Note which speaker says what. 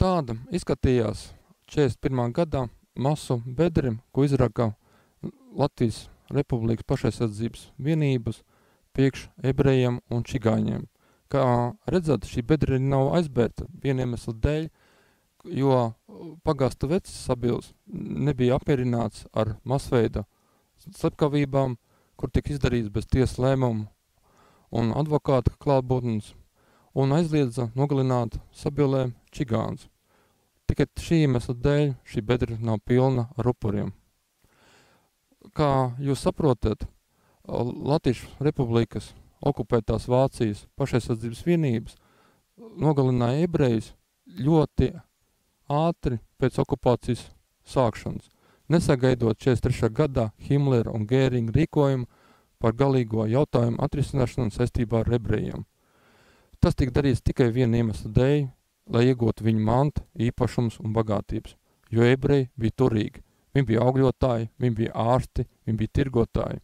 Speaker 1: tāda izskatījās 41. gadā masu bedrim, ko izraka Latvijas Republikas pašaizsardzības vienības priekš ebrejiem un čigāņiem. Kā redzat, šī bedra nav aizbērta vieniem eslu dēļ, jo pagasta vecs sabils nebija apmierināts ar masveida slepkavībām, kur tika izdarīts bez tiesas lēmumu un advokāta klātbūtnes, un aizliedza nogalināt sabilē čigāns. Tikai šī iemesla dēļ šī bedra nav pilna ar upuriem. Kā jūs saprotat, Latvijas Republikas okupētās Vācijas pašaizsardzības vienības nogalināja ebrejus ļoti ātri pēc okupācijas sākšanas, nesagaidot 43. gadā Himmlera un Gēringa rīkojumu par galīgo jautājumu atrisināšanu saistībā ar ebrejiem. Tas tika darīts tikai viena iemesla dēļ, lai iegūtu viņu mantu, īpašums un bagātības, jo ebreji bija turīgi. Viņi bija augļotāji, viņi bija ārsti, viņi bija tirgotāji.